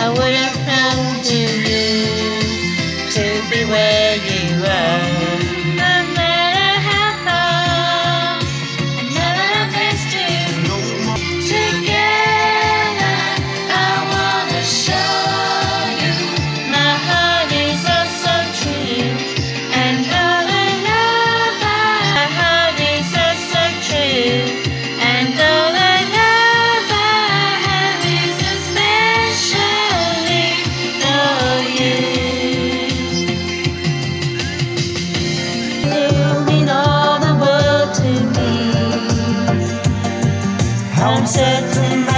I would have come to you to be where you are. Home settling back.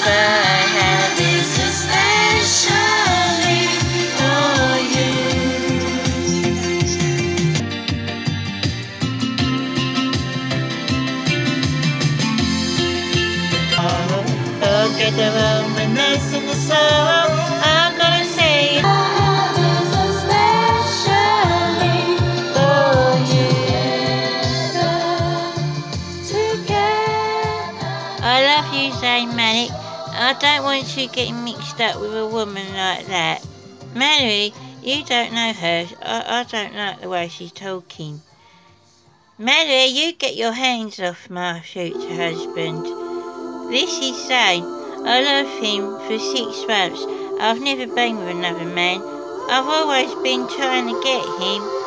You. Forget the reminiscence and the sorrow. I'm gonna say it. I love you, Zayn Malik. I don't want you getting mixed up with a woman like that. Mallory, you don't know her. I, I don't like the way she's talking. Mallory, you get your hands off my future husband. This is Zayn. I love him for six months. I've never been with another man. I've always been trying to get him.